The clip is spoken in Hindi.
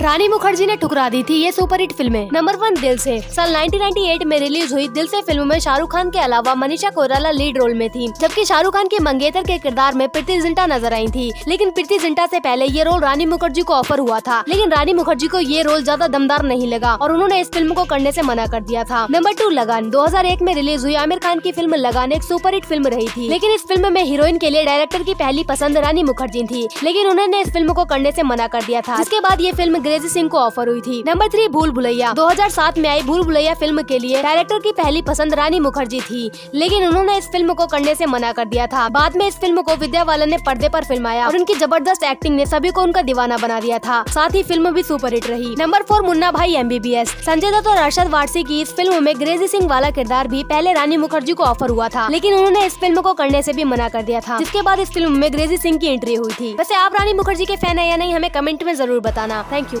रानी मुखर्जी ने ठुकरा दी थी ये सुपरहिट फ़िल्में। नंबर वन दिल से। साल 1998 में रिलीज़ हुई दिल से फ़िल्म में शाहरुख खान के अलावा मनीषा कोराला लीड रोल में थी, जबकि शाहरुख खान की मंगेतर के किरदार में प्रीति जिंटा नज़र आई थी। लेकिन प्रीति जिंटा से पहले ये रोल रानी मुखर्जी को ऑफ़र हुआ था। लेकिन रानी मुखर्जी को ये रोल ज़्यादा दमदार नहीं लगा और उन्होंने इस फ़िल्म को करने ऐसी मना कर दिया था। नंबर टू लगान। 2001 में रिलीज़ हुई आमिर खान की फ़िल्म लगान एक सुपरहिट फ़िल्म रही थी। लेकिन इस फ़िल्म में हीरोइन के लिए डायरेक्टर की पहली पसंद रानी मुखर्जी थी। लेकिन उन्होंने इस फ़िल्म को करने ऐसी मना कर दिया था। इसके बाद ये फ़िल्म ग्रेजी सिंह को ऑफ़र हुई थी। नंबर थ्री भूल भुलैया। 2007 में आई भूल भुलैया फ़िल्म के लिए डायरेक्टर की पहली पसंद रानी मुखर्जी थी, लेकिन उन्होंने इस फ़िल्म को करने ऐसी मना कर दिया था। बाद में इस फ़िल्म को विद्या बालन ने पर्दे पर फिल्माया और उनकी ज़बरदस्त एक्टिंग ने सभी को उनका दीवाना बना दिया था। साथ ही फ़िल्म भी सुपरहिट रही। Number four Munna Bhai MBBS Sanjay Dutt और अरशद वारसी की इस फ़िल्म में ग्रेजी सिंह वाला किरदार भी पहले रानी मुखर्जी को ऑफ़र हुआ था, लेकिन उन्होंने इस फ़िल्म को करने से भी मना कर दिया था, जिसके बाद इस फ़िल्म में ग्रेजी सिंह की एंट्री हुई थी। वैसे आप रानी मुखर्जी के फ़ैन है या नहीं, हमें कमेंट में ज़रूर बताना। Thank you